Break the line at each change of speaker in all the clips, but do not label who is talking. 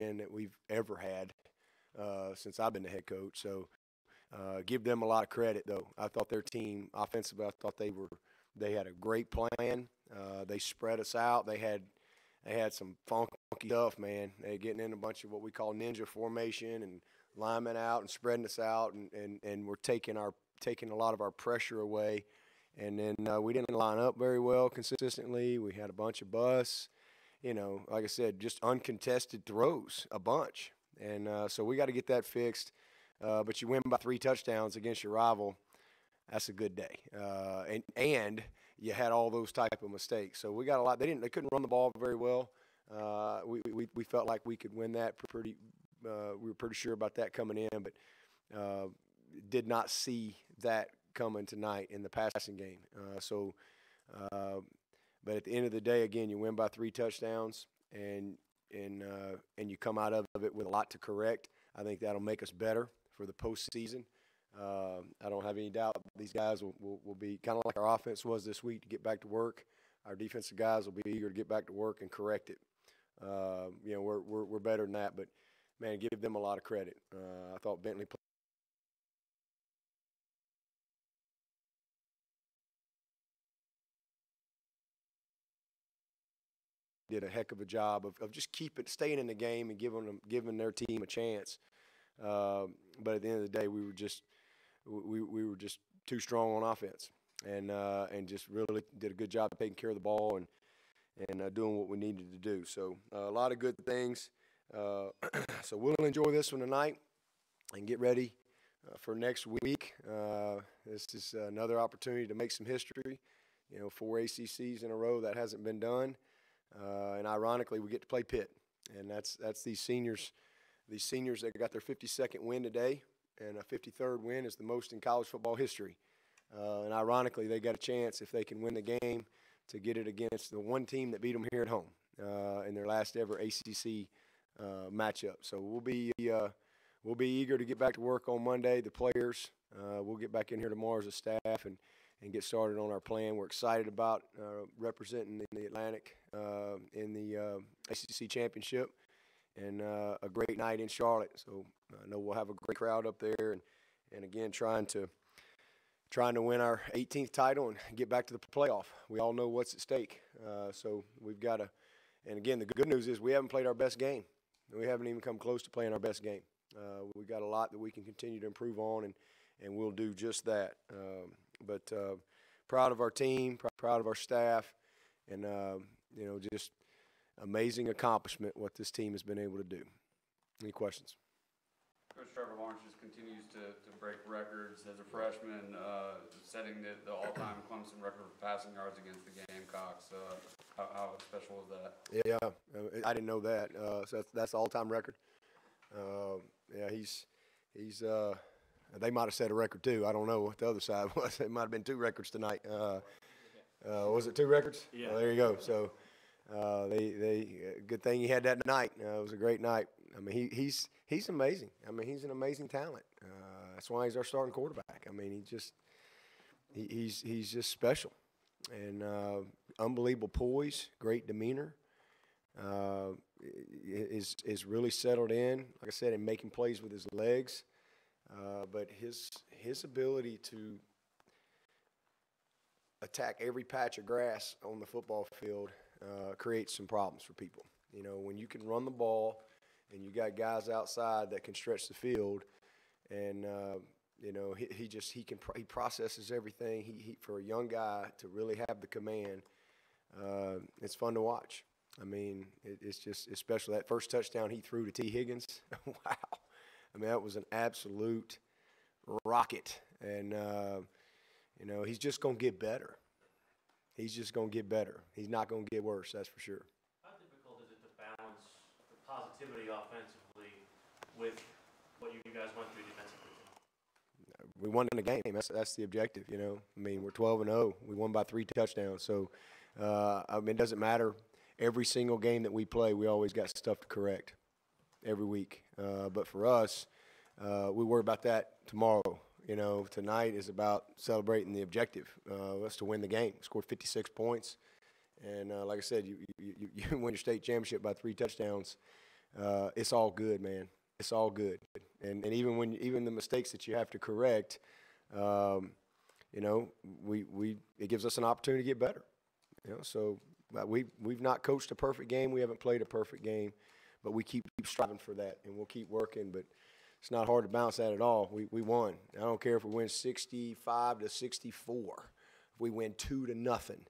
that we've ever had uh, since I've been the head coach. So uh, give them a lot of credit, though. I thought their team offensively, I thought they were they had a great plan. Uh, they spread us out. They had they had some funky stuff, man. They getting in a bunch of what we call ninja formation and linemen out and spreading us out, and, and, and we're taking our taking a lot of our pressure away. And then uh, we didn't line up very well consistently. We had a bunch of busts. You know, like I said, just uncontested throws, a bunch. And uh, so we got to get that fixed. Uh, but you win by three touchdowns against your rival. That's a good day. Uh, and and you had all those type of mistakes. So we got a lot. They didn't. They couldn't run the ball very well. Uh, we, we we felt like we could win that pretty. Uh, we were pretty sure about that coming in, but uh, did not see that coming tonight in the passing game. So, but at the end of the day, again, you win by three touchdowns, and and uh, and you come out of it with a lot to correct. I think that'll make us better for the postseason. Uh, I don't have any doubt these guys will, will, will be kind of like our offense was this week to get back to work. Our defensive guys will be eager to get back to work and correct it. Uh, you know, we're, we're, we're better than that, but man, give them a lot of credit. Uh, I thought Bentley did a heck of a job of, of just keeping staying in the game and giving them giving their team a chance. Uh, but at the end of the day, we were just we, we were just too strong on offense, and uh, and just really did a good job taking care of the ball and and uh, doing what we needed to do. So uh, a lot of good things. Uh, so we'll enjoy this one tonight and get ready uh, for next week. this is another opportunity to make some history. You know, four ACCs in a row that hasn't been done. Uh, and ironically, we get to play Pitt, and that's that's these seniors, these seniors that got their 52nd win today, and a 53rd win is the most in college football history. Uh, and ironically, they got a chance if they can win the game to get it against the one team that beat them here at home uh, in their last ever ACC uh, matchup. So we'll be uh, we'll be eager to get back to work on Monday. The players, uh, we'll get back in here tomorrow as a staff and and get started on our plan. We're excited about uh, representing the Atlantic uh, in the uh, ACC championship and uh, a great night in Charlotte. So I know we'll have a great crowd up there, and and again trying to trying to win our 18th title and get back to the playoff. We all know what's at stake. Uh, so we've got to. And again, the good news is we haven't played our best game. We haven't even come close to playing our best game. Uh, we've got a lot that we can continue to improve on, and and we'll do just that. Um, but uh, proud of our team, pr- proud of our staff, and uh, you know just amazing accomplishment what this team has been able to do. Any questions?
Coach Trevor Lawrence just continues to, to break records as a freshman, uh, setting the, the all-time Clemson record for passing yards against the Gamecocks. Uh, how, how special was that?
Yeah, I didn't know that. Uh, so that's, that's the all-time record. Uh, yeah, he's he's uh, they might have set a record too. I don't know what the other side was. It might have been two records tonight. Uh, uh, was it two records?
Yeah.
Well, there you go. So uh, they they good thing he had that night. Uh, it was a great night. I mean, he, he's he's amazing. I mean, he's an amazing talent. Uh, that's why he's our starting quarterback. I mean, he just he, he's he's just special and uh, unbelievable poise, great demeanor. Uh, is is really settled in. Like I said, in making plays with his legs. Uh, but his his ability to attack every patch of grass on the football field uh, creates some problems for people. You know, when you can run the ball and you got guys outside that can stretch the field, and uh, you know he, he just he can he processes everything. He, he for a young guy to really have the command, uh, it's fun to watch. I mean, it, it's just especially. That first touchdown he threw to Tee Higgins, wow. I mean, that was an absolute rocket. And, uh, you know, he's just going to get better. He's just going to get better. He's not going to get worse, that's for sure.
How difficult is it to balance the positivity offensively with what you guys went through defensively?
We won in the game. That's that's the objective. You know, I mean, we're 12 and 0. We won by three touchdowns. So, uh, I mean, it doesn't matter. Every single game that we play, we always got stuff to correct every week. Uh, but for us, uh, we worry about that tomorrow. You know, tonight is about celebrating the objective. Uh, that's to win the game. Scored 56 points, and uh, like I said, you, you, you, win your state championship by three touchdowns. uh, it's all good, man. It's all good. And and even when even the mistakes that you have to correct, um, you know, we we it gives us an opportunity to get better. You know, so uh, we we've not coached a perfect game. We haven't played a perfect game, but we keep, keep striving for that, and we'll keep working. But it's not hard to bounce that at all. We we won. I don't care if we win 65 to 64. If we win two to nothing,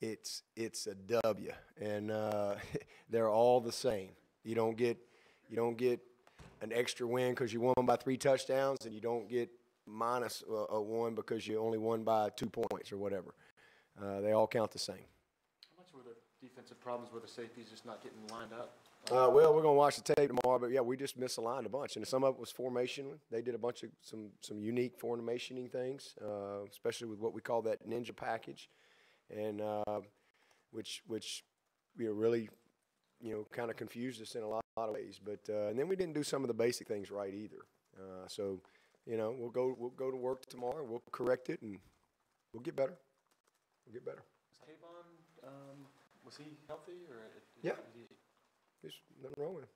it's it's a W, and uh, they're all the same. You don't get you don't get an extra win because you won by three touchdowns, and you don't get minus a, a one because you only won by two points or whatever. Uh, they all count the same.
How much were the defensive problems with the safeties just not getting lined up?
Uh, well, we're gonna watch the tape tomorrow, but yeah, we just misaligned a bunch, and some of it was formation. They did a bunch of some some unique formationing things, uh, especially with what we call that ninja package, and uh, which which you know really you know kind of confused us in a lot, lot of ways. But uh, and then we didn't do some of the basic things right either. Uh, so you know we'll go we'll go to work tomorrow. We'll correct it and we'll get better. We'll get better.
Was K'Von, um, was he healthy or?
Yeah.
he-
There's nothing wrong with him.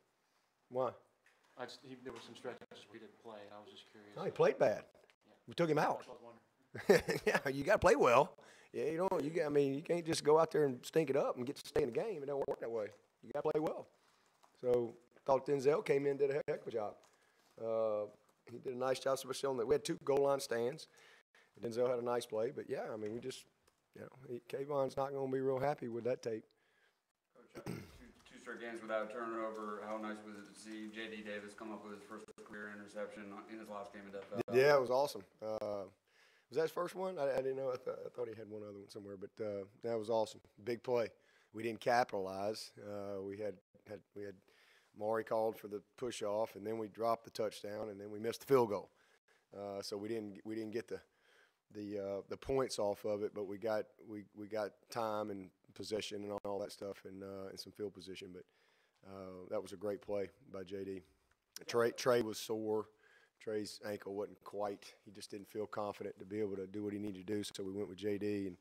Why?
I just, he, there were some stretches he didn't play, and I was just curious.
No, he played bad. We took him out.
That's what I was wondering.
yeah, you got to play well. Yeah, you don't. You got, I mean, you can't just go out there and stink it up and get to stay in the game. It don't work that way. You got to play well. So thought Denzel came in did a heck of a job. Uh, he did a nice job, especially on that. We had two goal line stands. Denzel had a nice play, but yeah, I mean, we just, you know, he, K'Von's not going to be real happy with that tape.
Straight games without a turnover. How nice was it to see J.D. Davis come up with his first career interception in his last game in Death?
Yeah, it was awesome. Uh, was that his first one? I, I didn't know. I, th- I thought he had one other one somewhere, but uh, that was awesome. Big play. We didn't capitalize. Uh, we had, had we had Maury called for the push off, and then we dropped the touchdown, and then we missed the field goal. Uh, so we didn't we didn't get the the uh, the points off of it, but we got we, we got time and possession and all that stuff, and uh, and some field position. But uh, that was a great play by JD. Tre Tre was sore. Tre's ankle wasn't quite. He just didn't feel confident to be able to do what he needed to do. So we went with JD and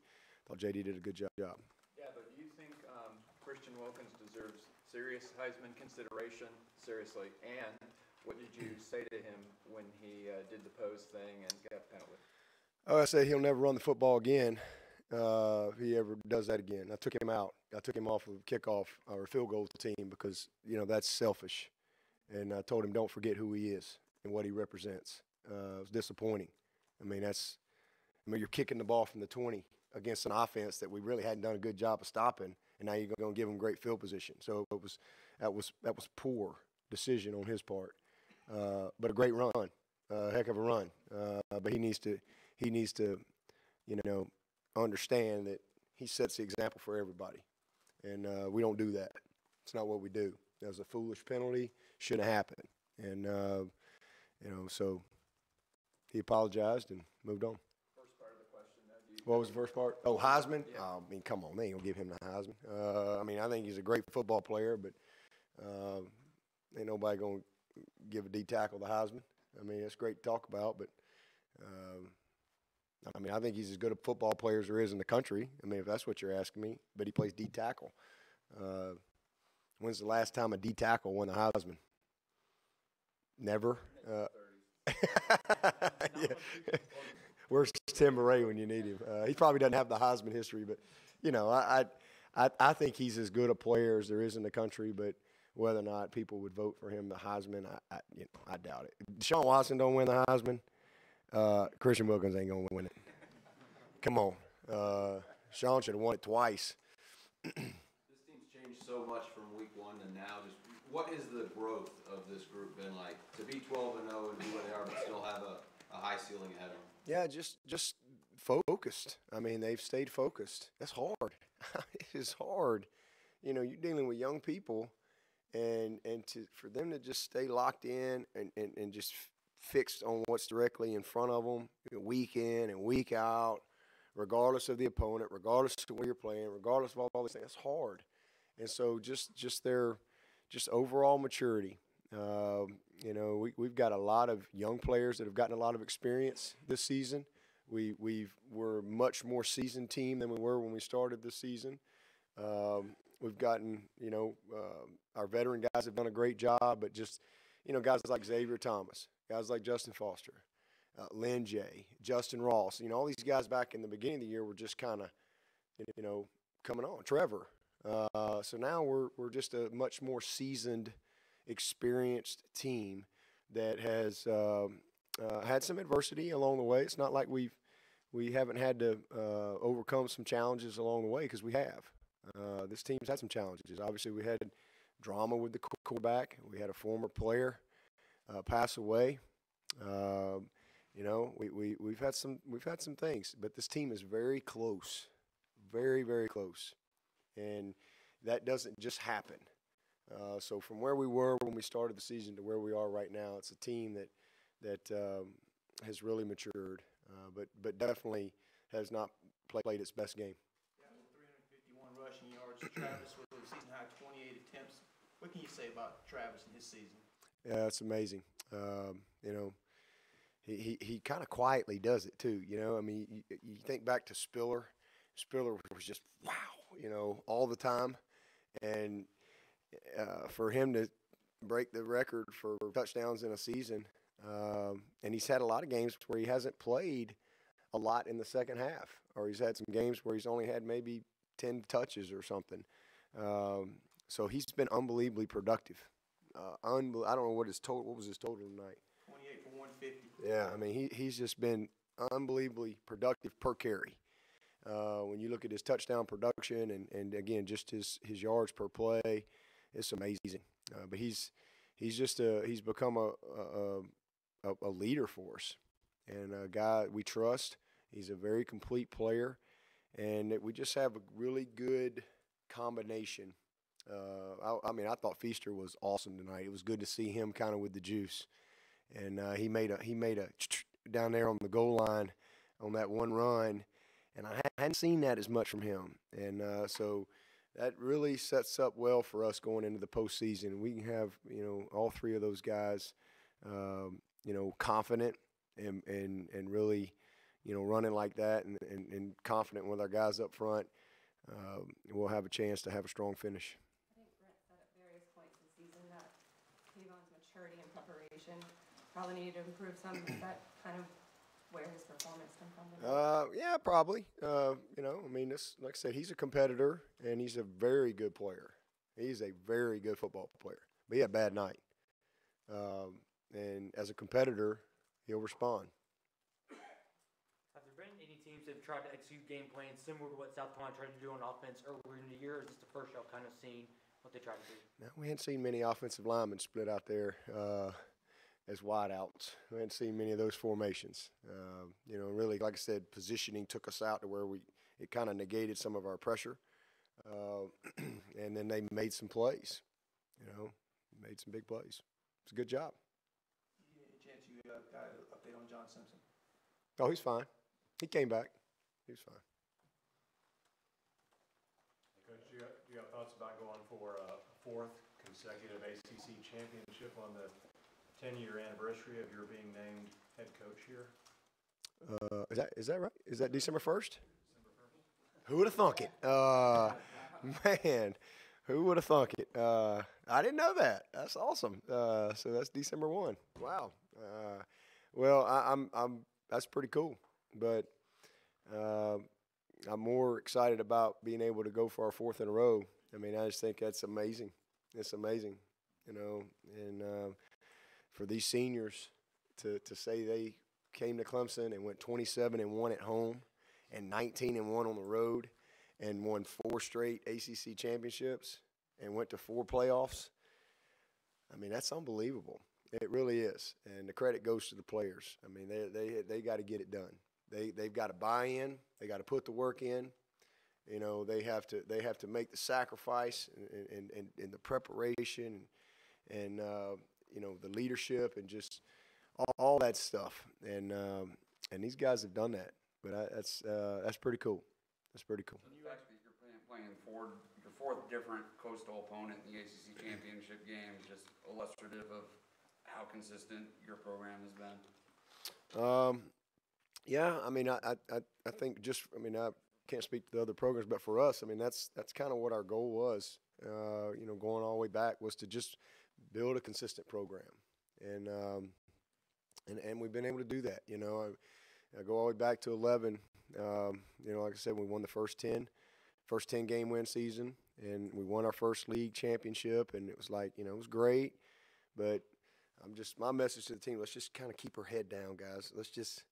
thought JD did a good job.
Yeah, but do you think um, Christian Wilkins deserves serious Heisman consideration? Seriously, and what did you say to him when he uh, did the pose thing and got the penalty?
Oh, I said he'll never run the football again uh, if he ever does that again. I took him out. I took him off of kickoff or field goal team because you know that's selfish, and I told him don't forget who he is and what he represents. Uh, it was disappointing. I mean that's, I mean you're kicking the ball from the 20 against an offense that we really hadn't done a good job of stopping, and now you're going to give him great field position. So it was that was that was poor decision on his part, uh, but a great run, a heck of a run. Uh, but he needs to he needs to, you know, understand that he sets the example for everybody, and uh, we don't do that. It's not what we do. That was a foolish penalty. Shouldn't have happened, and uh, you know, so he apologized and moved on.
First part of the question, though, do you
What was the first part? Oh, Heisman.
Yeah.
Oh, I mean, come on, they ain't gonna give him the Heisman. Uh, I mean, I think he's a great football player, but uh, ain't nobody gonna give a D tackle the Heisman. I mean, it's great to talk about, but um, I mean, I think he's as good a football player as there is in the country. I mean, if that's what you're asking me, but he plays D tackle. Uh, when's the last time a D tackle won the Heisman? Never. Uh, yeah. Where's Tim Murray when you need him? Uh, he probably doesn't have the Heisman history, but you know, I, I, I, think he's as good a player as there is in the country. But whether or not people would vote for him the Heisman, I, I you know, I doubt it. Deshaun Watson don't win the Heisman. Uh, Christian Wilkins ain't gonna win it. Come on, uh, Sean should have won it twice.
This team's changed so much from week one to now. Just what is the growth of this group been like to be 12 and 0 and be where they are, but still have a, a high ceiling ahead of them?
Yeah, just just focused. I mean, they've stayed focused. That's hard. it is hard. You know, you're dealing with young people, and and to for them to just stay locked in and and, and just fixed on what's directly in front of them, week in and week out, regardless of the opponent, regardless of where you're playing, regardless of all, all these things. That's hard. And so just just their just overall maturity. Um, you know, we, we've got a lot of young players that have gotten a lot of experience this season. We we've we're much more seasoned team than we were when we started this season. Um, we've gotten, you know, um our veteran guys have done a great job, but just, you know, guys like Xavier Thomas, guys like Justin Foster, uh, Lynn J, Justyn Ross, you know, all these guys back in the beginning of the year were just kind of, you know, coming on. Trevor. Uh, so now we're we're just a much more seasoned, experienced team that has um, uh, had some adversity along the way. It's not like we've we haven't had to uh, overcome some challenges along the way because we have. Uh, this team's had some challenges. Obviously, we had drama with the quarterback. We had a former player uh, pass away. Um, you know, we, we we've had some we've had some things, but this team is very close, very very close, and that doesn't just happen. Uh, so from where we were when we started the season to where we are right now, it's a team that that um, has really matured, uh, but but definitely has not played its best game.
Yeah, 351 rushing yards, Travis with a season high 28 attempts. What can you say about Travis and his season?
Yeah, it's amazing. Um, you know, he he, he kind of quietly does it too. You know, I mean, you, you think back to Spiller. Spiller was just wow, you know, all the time, and uh, for him to break the record for touchdowns in a season, um, and he's had a lot of games where he hasn't played a lot in the second half, or he's had some games where he's only had maybe ten touches or something. Um, so he's been unbelievably productive. Uh, unbel- I don't know what his total. What was his total tonight?
28 for 150.
Yeah, I mean he he's just been unbelievably productive per carry. Uh, when you look at his touchdown production and, and again just his, his yards per play, it's amazing. Uh, but he's he's just a he's become a a, a a leader for us and a guy we trust. He's a very complete player, and we just have a really good combination. Uh, I, I mean, I thought Feaster was awesome tonight. It was good to see him kind of with the juice, and uh, he made a he made a down there on the goal line on that one run, and I hadn't seen that as much from him, and uh, so that really sets up well for us going into the postseason. We can have you know all three of those guys, um, you know, confident and and and really, you know, running like that and and, and confident with our guys up front. Um, we'll have a chance to have a strong finish.
I think Brent said at various points this season that K'Von's maturity and preparation probably needed to improve some. Is that kind of where his performance come from?
Uh, yeah, probably. Uh, you know, I mean, this, like I said, he's a competitor and he's a very good player. He's a very good football player, but he had a bad night. Um, and as a competitor, he'll respond.
Have there been any teams that have tried to execute game plans similar to what South Carolina tried to do on offense earlier in the year? Or is this the first y'all kind of seen what they tried to do?
Now, we hadn't seen many offensive linemen split out there uh, as wideouts. We hadn't seen many of those formations. Um, you know, really, like I said, positioning took us out to where we it kind of negated some of our pressure, uh, and then they made some plays. You know, made some big plays. It's a good job.
Chance you uh, got an update on John Simpson?
Oh, he's fine. He came back. He was fine.
Coach, do you, do you have thoughts about going for a fourth consecutive ACC championship on the ten-year anniversary of your being named head coach here?
Uh, is that is that right? Is that December first? Who would have thunk it? Uh, man, who would have thunk it? Uh, I didn't know that. That's awesome. Uh, so that's December one. Wow. Uh, well, I, I'm I'm that's pretty cool. But uh, I'm more excited about being able to go for our fourth in a row. I mean, I just think that's amazing. It's amazing, you know. And uh, for these seniors to to say they came to Clemson and went 27 and one at home, and 19 and one on the road, and won four straight ACC championships, and went to four playoffs. I mean, that's unbelievable. It really is, and the credit goes to the players. I mean, they they they got to get it done. They they've got to buy in. They got to put the work in. You know, they have to they have to make the sacrifice and and, and, and the preparation and, and uh, you know the leadership and just all, all that stuff. And um, and these guys have done that. But I, that's uh, that's pretty cool. That's pretty cool.
Fact that you're playing, playing your fourth different coastal opponent in the ACC championship game is just illustrative of how consistent your program has been.
Um, yeah, I mean, I, I, I- I think just, I mean, I, can't speak to the other programs, but for us, I mean, that's that's kind of what our goal was. Uh, you know, going all the way back was to just build a consistent program, and um, and and we've been able to do that. You know, I, I go all the way back to 11. Um, you know, like I said, we won the first 10, first 10 game win season, and we won our first league championship, and it was like, you know, it was great, but I'm just my message to the team: let's just kind of keep our head down, guys. Let's just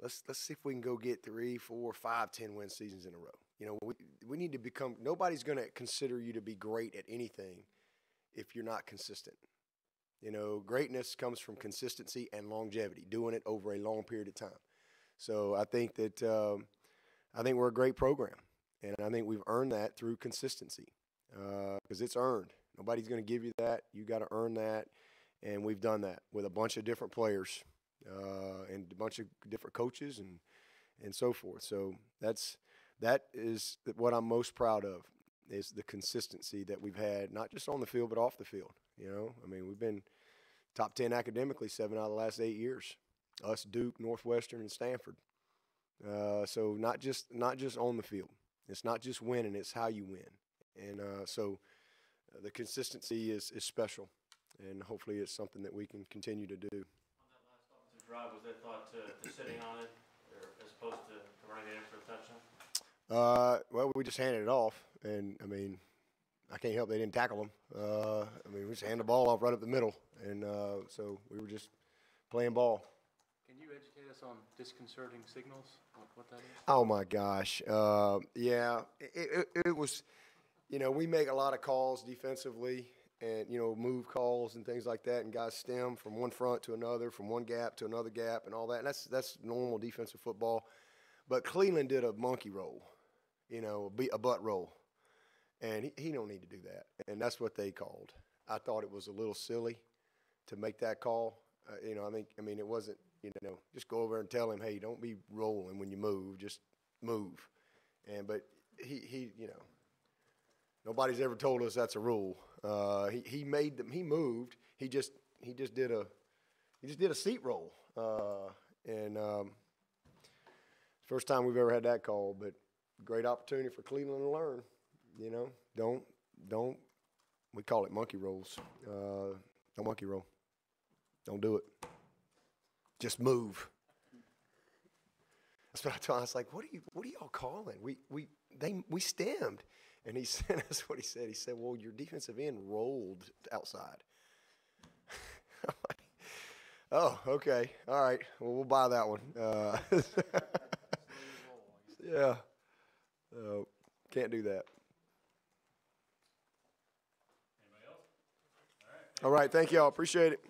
let's let's see if we can go get three, four, five, ten win seasons in a row. You know, we we need to become. Nobody's going to consider you to be great at anything if you're not consistent. You know, greatness comes from consistency and longevity, doing it over a long period of time. So I think that um, I think we're a great program, and I think we've earned that through consistency because uh, it's earned. Nobody's going to give you that. You got to earn that, and we've done that with a bunch of different players uh, and a bunch of different coaches and and so forth. So that's that is what I'm most proud of is the consistency that we've had, not just on the field but off the field. You know, I mean, we've been top ten academically seven out of the last eight years. Us, Duke, Northwestern, and Stanford. Uh, so not just not just on the field. It's not just winning; it's how you win. And uh, so uh, the consistency is is special, and hopefully it's something that we can continue to do.
On that last offensive drive, was that thought to, to sitting on it, or as opposed to, to running it in for a touchdown?
Uh, well, we just handed it off, and I mean, I can't help they didn't tackle him. Uh, I mean, we just handed the ball off right up the middle, and uh, so we were just playing ball.
Can you educate us on disconcerting signals, what, what that is?
Oh my gosh, uh, yeah, it, it, it was. You know, we make a lot of calls defensively, and you know, move calls and things like that, and guys stem from one front to another, from one gap to another gap, and all that. And that's that's normal defensive football. But Clelin did a monkey roll, you know, a butt roll, and he, he don't need to do that. And that's what they called. I thought it was a little silly to make that call. Uh, you know, I think I mean it wasn't. You know, just go over and tell him, hey, don't be rolling when you move. Just move. And but he he you know Nobody's ever told us that's a rule. Uh, he, he made them. He moved. He just he just did a he just did a seat roll. Uh, and um, first time we've ever had that call, but great opportunity for Clelin to learn. You know, don't don't we call it monkey rolls? Uh, don't monkey roll. Don't do it. Just move. That's what I told. Him. I was like, "What are you? What are y'all calling? We we they we stemmed." And he sent us what he said. He said, well, your defensive end rolled outside. oh, okay. All right. Well, we'll buy that one. Uh, yeah. Uh, can't do that. All right. Thank y'all. Appreciate it.